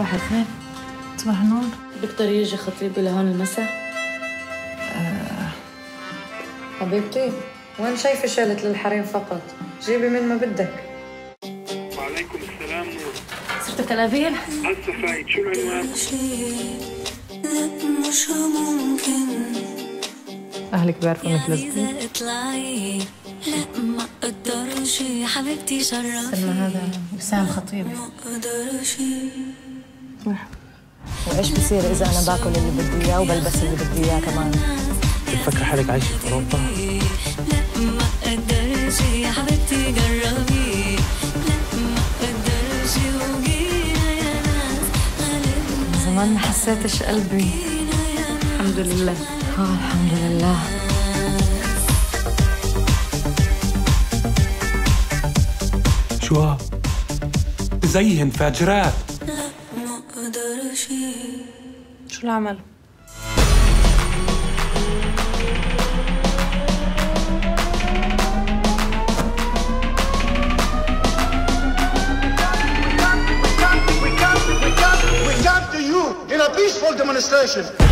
صباح الخير. صباح النور. بيقدر يجي خطيبي لهون المساء؟ حبيبتي وين شايفة شالت للحريم فقط؟ جيبي من ما بدك. وعليكم السلام. نور صرت بتلافيل؟ هسه فايت شو العنوان؟ لا مش ممكن أهلك بيعرفوا إنك لزبي لا ما أقدرش حبيبتي شرفي سلمى هذا وسام خطيبي ما أقدرش. وإيش بصير إذا أنا باكل اللي بدي إياه وبلبس اللي بدي إياه كمان؟ بتفكر حالك عايشة في أوروبا؟ لا ما أقدرش يا حبيبتي جربي لا ما أقدرش وجينا يا ناس غالبنا زمان ما حسيتش قلبي. الحمد لله. آه الحمد لله. شو ها؟ زيهن فاجرات ما أقدرش شو العمل؟ We come to you in a peaceful demonstration.